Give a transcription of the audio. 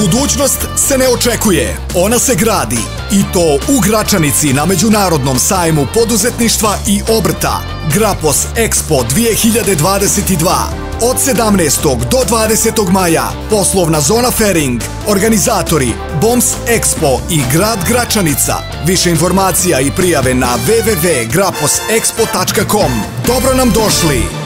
Budućnost se ne očekuje, ona se gradi. I to u Gračanici na Međunarodnom sajmu poduzetništva i obrta. Grapos Expo 2022. Od 17. do 20. maja poslovna zona Fering, organizatori BOMS Expo i grad Gračanica. Više informacija i prijave na www.graposexpo.com. Dobro nam došli!